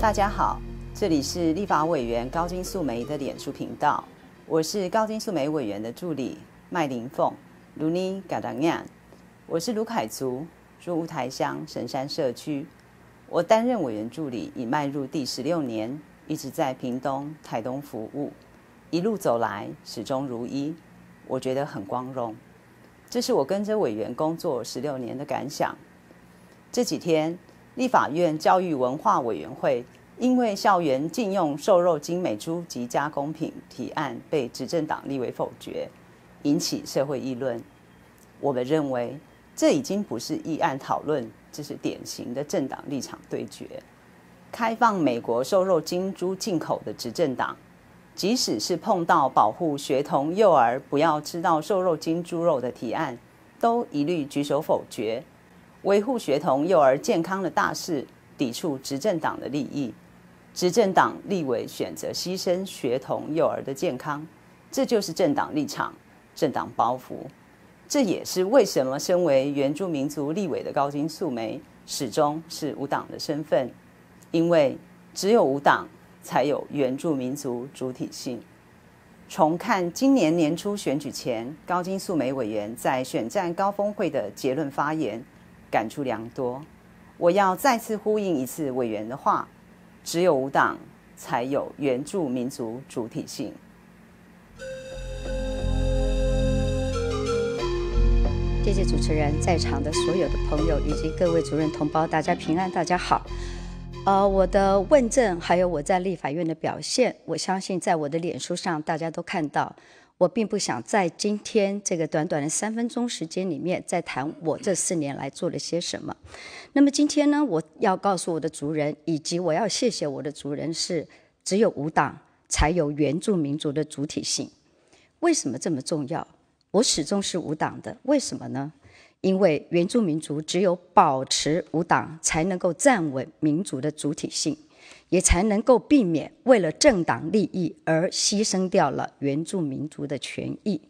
大家好，这里是立法委员高金素梅的脸书频道，我是高金素梅委员的助理麦玲凤卢尼嘎当亚，我是卢凯族，住乌台乡神山社区，我担任委员助理已迈入第十六年，一直在屏东、台东服务，一路走来始终如一，我觉得很光荣。这是我跟着委员工作十六年的感想。这几天。立法院教育文化委员会因为校园禁用瘦肉精美猪及加工品提案被执政党立为否决，引起社会议论。我们认为这已经不是议案讨论，这是典型的政党立场对决。开放美国瘦肉精猪进口的执政党，即使是碰到保护学童幼儿不要吃到瘦肉精猪肉的提案，都一律举手否决。维护学童幼儿健康的大事，抵触执政党的利益，执政党立委选择牺牲学童幼儿的健康，这就是政党立场、政党包袱。这也是为什么身为原住民族立委的高金素梅始终是无党的身份，因为只有无党，才有原住民族主体性。重看今年年初选举前高金素梅委员在选战高峰会的结论发言。感触良多，我要再次呼应一次委员的话：只有无党，才有原住民族主体性。谢谢主持人，在场的所有的朋友以及各位主任同胞，大家平安，大家好。呃，我的问政还有我在立法院的表现，我相信在我的脸书上大家都看到。我并不想在今天这个短短的三分钟时间里面再谈我这四年来做了些什么。那么今天呢，我要告诉我的族人，以及我要谢谢我的族人，是只有五党才有原住民族的主体性。为什么这么重要？我始终是无党的，为什么呢？因为原住民族只有保持无党，才能够站稳民族的主体性。也才能够避免为了政党利益而牺牲掉了原住民族的权益。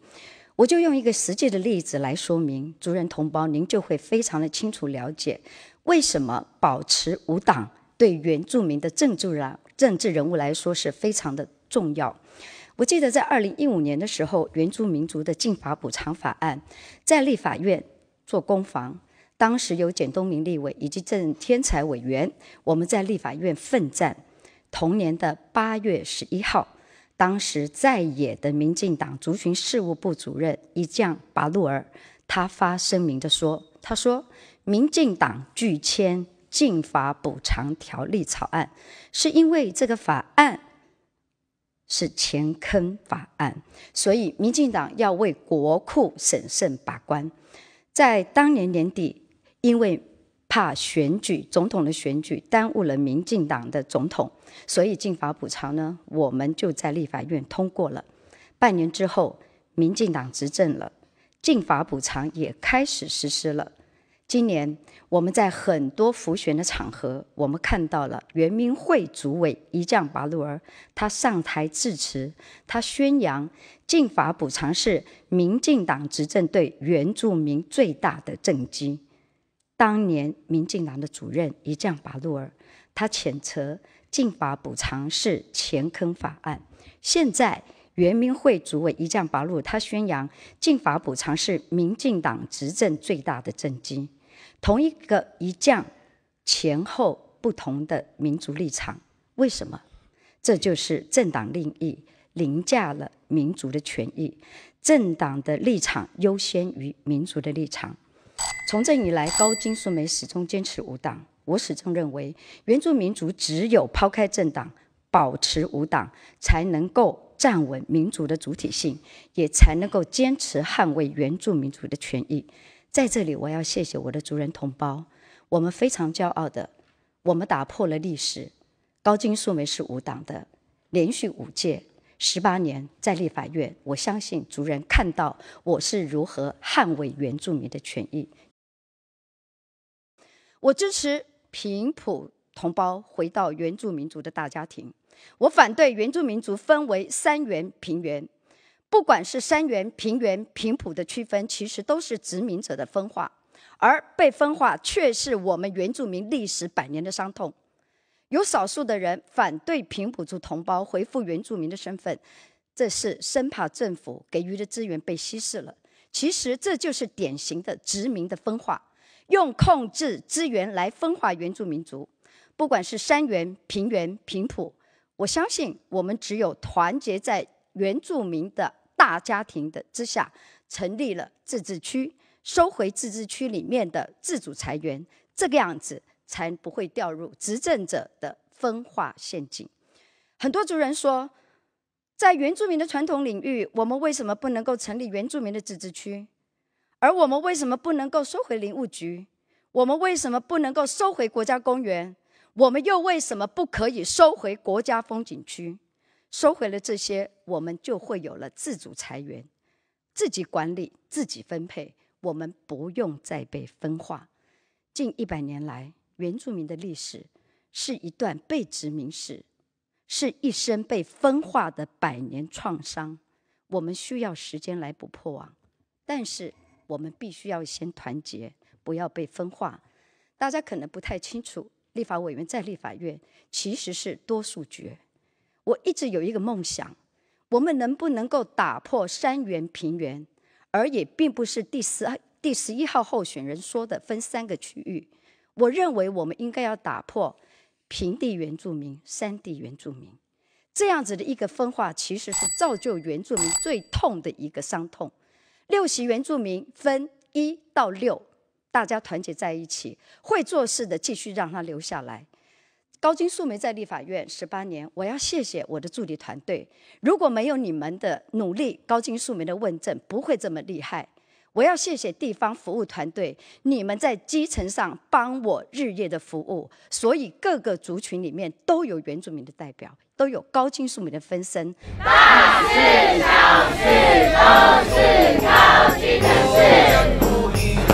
我就用一个实际的例子来说明，族人同胞，您就会非常的清楚了解，为什么保持无党对原住民的政治人政治人物来说是非常的重要。我记得在二零一五年的时候，原住民族的进法补偿法案在立法院做攻防。当时有简东明立委以及郑天才委员，我们在立法院奋战。同年的八月十一号，当时在野的民进党族群事务部主任一将巴路尔，他发声明的说：“他说，民进党拒签禁法补偿条例草案，是因为这个法案是前坑法案，所以民进党要为国库审慎把关。在当年年底。”因为怕选举总统的选举耽误了民进党的总统，所以禁法补偿呢，我们就在立法院通过了。半年之后，民进党执政了，禁法补偿也开始实施了。今年我们在很多浮选的场合，我们看到了原民会主委一将拔路儿，他上台致辞，他宣扬禁法补偿是民进党执政对原住民最大的政绩。当年民进党的主任一将八路尔，他谴责禁法补偿是前坑法案。现在原民会主委一将八路，他宣扬禁法补偿是民进党执政最大的政绩。同一个一将前后不同的民族立场，为什么？这就是政党利益凌驾了民族的权益，政党的立场优先于民族的立场。从政以来，高金素梅始终坚持无党。我始终认为，原住民族只有抛开政党，保持无党，才能够站稳民族的主体性，也才能够坚持捍卫原住民族的权益。在这里，我要谢谢我的族人同胞，我们非常骄傲的，我们打破了历史。高金素梅是无党的，连续五届十八年在立法院，我相信族人看到我是如何捍卫原住民的权益。我支持平埔同胞回到原住民族的大家庭。我反对原住民族分为山原、平原。不管是山原、平原、平埔的区分，其实都是殖民者的分化，而被分化却是我们原住民历史百年的伤痛。有少数的人反对平埔族同胞回复原住民的身份，这是生怕政府给予的资源被稀释了。其实这就是典型的殖民的分化，用控制资源来分化原住民族，不管是山原、平原、平埔，我相信我们只有团结在原住民的大家庭的之下，成立了自治区，收回自治区里面的自主财源，这个样子才不会掉入执政者的分化陷阱。很多族人说。在原住民的传统领域，我们为什么不能够成立原住民的自治区？而我们为什么不能够收回林务局？我们为什么不能够收回国家公园？我们又为什么不可以收回国家风景区？收回了这些，我们就会有了自主财源，自己管理、自己分配，我们不用再被分化。近一百年来，原住民的历史是一段被殖民史。是一生被分化的百年创伤，我们需要时间来补破网，但是我们必须要先团结，不要被分化。大家可能不太清楚，立法委员在立法院其实是多数决。我一直有一个梦想，我们能不能够打破山原平原，而也并不是第十二第十一号候选人说的分三个区域。我认为我们应该要打破。平地原住民、山地原住民，这样子的一个分化，其实是造就原住民最痛的一个伤痛。六席原住民分一到六，大家团结在一起，会做事的继续让他留下来。高金素梅在立法院十八年，我要谢谢我的助理团队。如果没有你们的努力，高金素梅的问政不会这么厉害。我要谢谢地方服务团队，你们在基层上帮我日夜的服务，所以各个族群里面都有原住民的代表，都有高青庶民的分身。大事小事都是高精的事不一样。